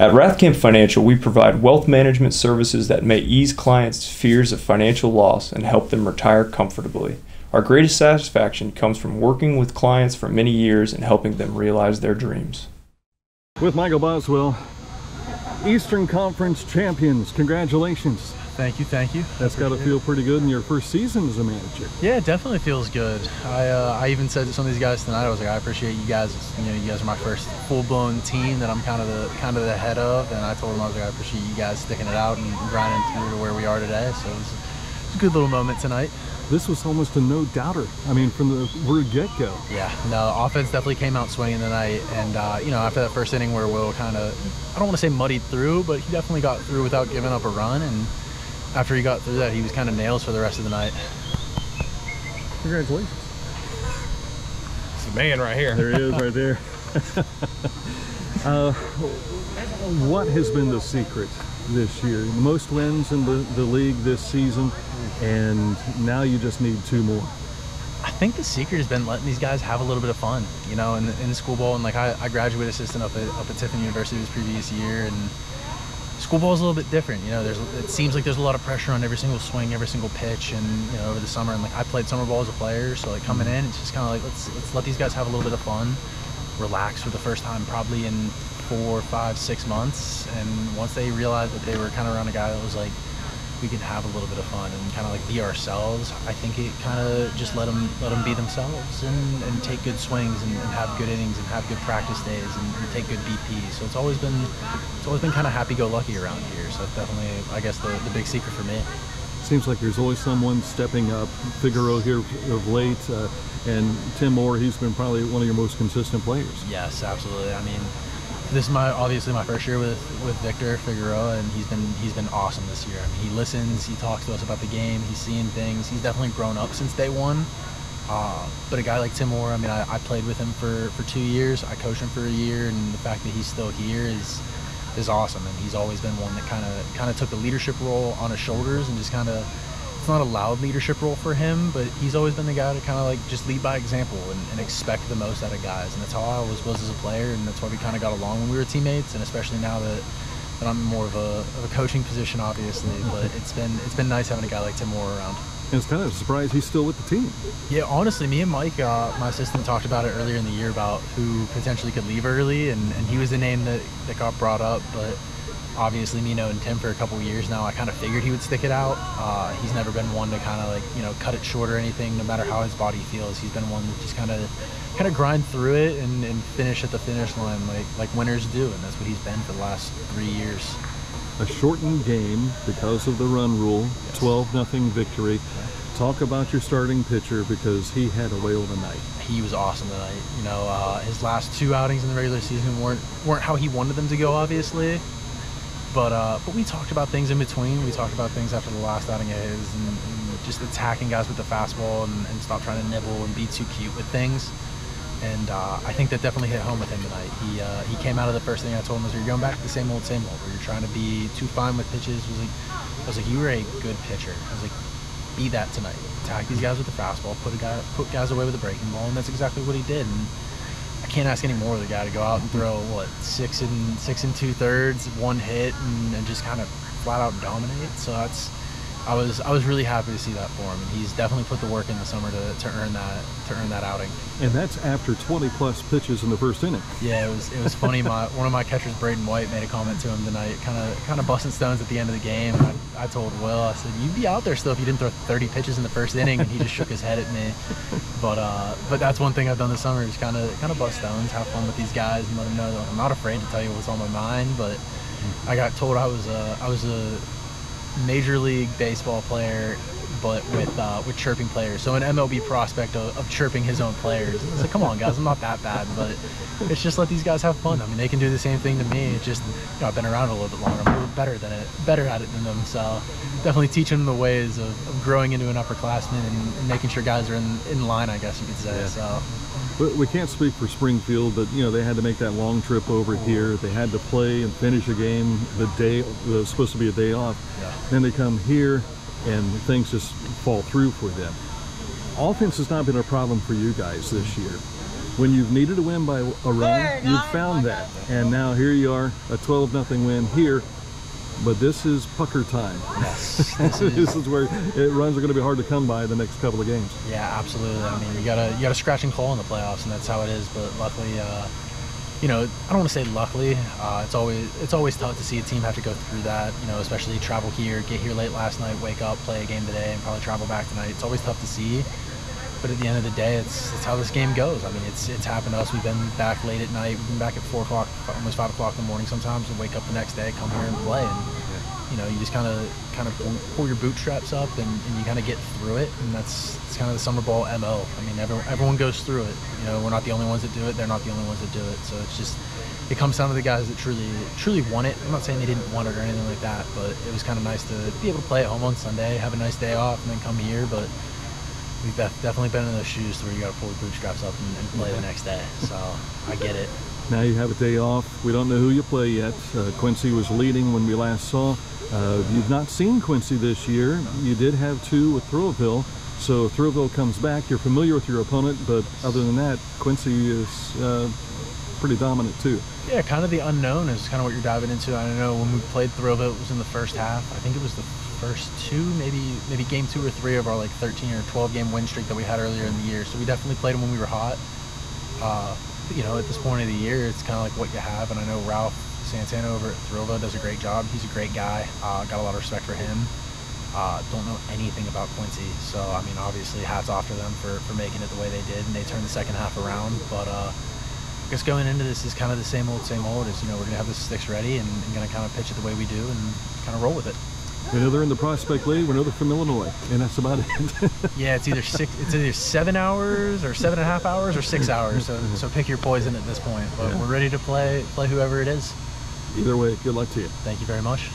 At Rathkamp Financial, we provide wealth management services that may ease clients' fears of financial loss and help them retire comfortably. Our greatest satisfaction comes from working with clients for many years and helping them realize their dreams. With Michael Boswell, Eastern Conference champions, congratulations. Thank you, thank you. That's got to feel pretty good in your first season as a manager. Yeah, it definitely feels good. I uh, I even said to some of these guys tonight, I was like, I appreciate you guys. You know, you guys are my first full-blown team that I'm kind of the kind of the head of, and I told them I was like, I appreciate you guys sticking it out and grinding through to where we are today. So it was, it was a good little moment tonight. This was almost a no-doubter. I mean, from the word get-go. Yeah, no, offense definitely came out swinging tonight, and uh, you know, after that first inning where Will kind of, I don't want to say muddied through, but he definitely got through without giving up a run, and after he got through that, he was kind of nails for the rest of the night. Congratulations. It's the man right here. There he is right there. uh, what has been the secret this year? Most wins in the, the league this season, and now you just need two more. I think the secret has been letting these guys have a little bit of fun, you know, in, in school ball. And like I, I graduated assistant up at, up at Tiffin University this previous year, and school ball is a little bit different. You know, there's it seems like there's a lot of pressure on every single swing, every single pitch, and you know, over the summer. And like I played summer ball as a player, so like coming mm-hmm. in, it's just kind of like let's let's let these guys have a little bit of fun, relax for the first time probably in four, five, six months. And once they realized that they were kind of around a guy that was like we can have a little bit of fun and kind of like be ourselves. I think it kind of just let them let them be themselves and, and take good swings and, and have good innings and have good practice days and, and take good BPs. So it's always been it's always been kind of happy-go-lucky around here. So definitely I guess the, the big secret for me. Seems like there's always someone stepping up. Figueroa here of late, uh, and Tim Moore. He's been probably one of your most consistent players. Yes, absolutely. I mean this is my obviously my first year with with Victor Figueroa, and he's been he's been awesome this year. I mean, he listens, he talks to us about the game, he's seeing things. He's definitely grown up since day one. Uh, but a guy like Tim Moore, I mean, I, I, played with him for, for two years. I coached him for a year, and the fact that he's still here is is awesome. And he's always been one that kind of kind of took the leadership role on his shoulders and just kind of it's not a loud leadership role for him, but he's always been the guy to kind of like just lead by example and, and, expect the most out of guys. And that's how I always was as a player, and that's why we kind of got along when we were teammates. And especially now that, that I'm more of a, of a coaching position, obviously. But it's been it's been nice having a guy like Tim Moore around. And it's kind of a surprise he's still with the team. Yeah, honestly, me and Mike, uh, my assistant, talked about it earlier in the year about who potentially could leave early, and, and he was the name that, that got brought up. But obviously me knowing Tim for a couple years now, I kind of figured he would stick it out. Uh, he's never been one to kind of like you know cut it short or anything, no matter how his body feels. He's been one that just kind of kind of grind through it and, and finish at the finish line like like winners do, and that's what he's been for the last three years. A shortened game because of the run rule, yes. 12 nothing victory. Talk about your starting pitcher because he had a whale tonight. He was awesome tonight. You know, uh, his last two outings in the regular season weren't weren't how he wanted them to go, obviously. But uh, but we talked about things in between. We talked about things after the last outing of his, and, and just attacking guys with the fastball and, and, stop trying to nibble and be too cute with things. And uh, I think that definitely hit home with him tonight. He uh, he came out of the first thing I told him was, "You're going back to the same old, same old. Where you're trying to be too fine with pitches." Was like, I was like, "You were a good pitcher." I was like, "Be that tonight. Attack these guys with the fastball. Put a guy, put guys away with a breaking ball." And that's exactly what he did. And can't ask any more of the guy to go out and throw what six and six and two thirds, one hit, and, and just kind of flat out dominate. So that's I was I was really happy to see that for him, and he's definitely put the work in the summer to, to earn that to earn that outing. And that's after 20 plus pitches in the first inning. Yeah, it was it was funny. my one of my catchers, Braden White, made a comment to him tonight, kind of kind of busting stones at the end of the game. I, I told Will, I said, "You'd be out there still if you didn't throw 30 pitches in the first inning," and he just shook his head at me. But uh, but that's one thing I've done this summer is kind of kind of bust stones, have fun with these guys, and let them know that I'm not afraid to tell you what's on my mind. But I got told I was a I was a major league baseball player, but with uh, with chirping players. So an MLB prospect of, of chirping his own players. It's like, come on, guys, I'm not that bad, but it's just let these guys have fun. I mean, they can do the same thing to me. It's just, you know, I've been around a little bit longer. I'm a little better than it, better at it than them. So definitely teaching them the ways of, of growing into an upperclassman and, and, making sure guys are in, in line, I guess you could say. Yeah. So we can't speak for Springfield, but you know they had to make that long trip over oh. here. They had to play and finish a game the day it was supposed to be a day off. Yeah. Then they come here, and things just fall through for them. Offense has not been a problem for you guys this year. when you've needed a win by a run, you've found that. And now here you are, a 12 nothing win here. But this is pucker time. Yes, this, is, this is where it, runs are going to be hard to come by the next couple of games. Yeah, absolutely. I mean, you gotta you gotta scratch and claw in the playoffs, and that's how it is. But luckily, uh, you know, I don't want to say luckily. Uh, it's always it's always tough to see a team have to go through that. You know, especially travel here, get here late last night, wake up, play a game today, and probably travel back tonight. It's always tough to see. But at the end of the day, it's it's how this game goes. I mean, it's it's happened to us. We've been back late at night. We've been back at four o'clock, almost five o'clock in the morning sometimes, and wake up the next day, come here and play. And you know, you just kind of kind of pull, your bootstraps up and, and you kind of get through it. And that's it's kind of the summer ball mo. I mean, everyone everyone goes through it. You know, we're not the only ones that do it. They're not the only ones that do it. So it's just it comes down to the guys that truly truly want it. I'm not saying they didn't want it or anything like that, but it was kind of nice to be able to play at home on Sunday, have a nice day off, and then come here. But we've definitely been in those shoes where you got to pull the bootstraps up and, and play the next day. So I get it. Now you have a day off. We don't know who you play yet. Uh, Quincy was leading when we last saw. Uh, you've not seen Quincy this year. You did have two with Thrillville. So Thrillville comes back. You're familiar with your opponent, but other than that, Quincy is uh, pretty dominant too. Yeah, kind of the unknown is kind of what you're diving into. I don't know when we played Thrillville, it was in the first half. I think it was the first two, maybe maybe game two or three of our like 13 or 12 game win streak that we had earlier in the year. So we definitely played them when we were hot. Uh, you know, at this point of the year, it's kind of like what you have. And I know Ralph Santana over at Thrillville does a great job. He's a great guy. Uh, got a lot of respect for him. Uh, don't know anything about Quincy, so I mean, obviously, hats off to them for, for making it the way they did, and they turned the second half around. But uh, I guess going into this is kind of the same old, same old. Is you know we're gonna have the sticks ready and, and gonna kind of pitch it the way we do and kind of roll with it. We know they're in the Prospect League. We know they're from Illinois, and that's about it. yeah, it's either six, it's either seven hours or seven and a half hours or six hours. So, so pick your poison at this point. But yeah. we're ready to play play whoever it is. Either way, good luck to you. Thank you very much.